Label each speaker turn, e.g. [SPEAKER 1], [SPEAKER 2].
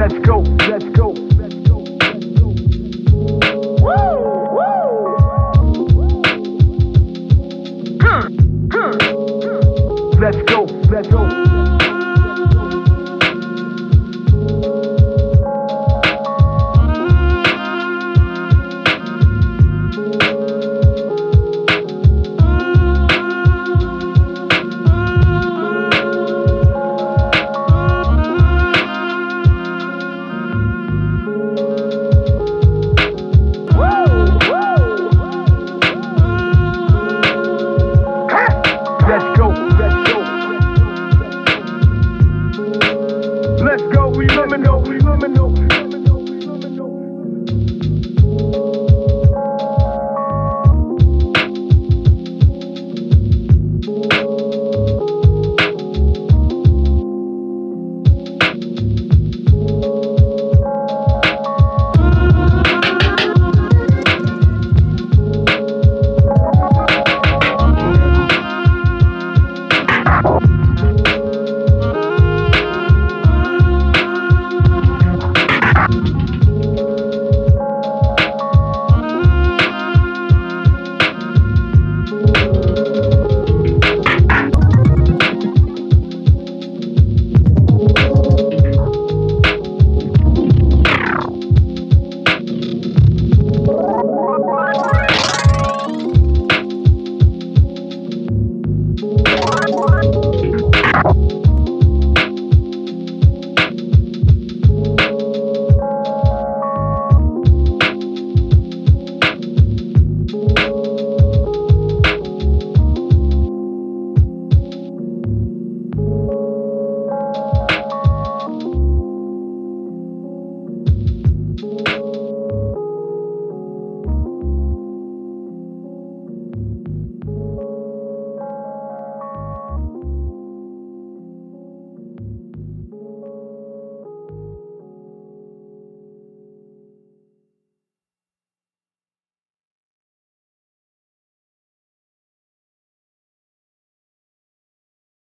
[SPEAKER 1] Let's go, let's criminal, criminal.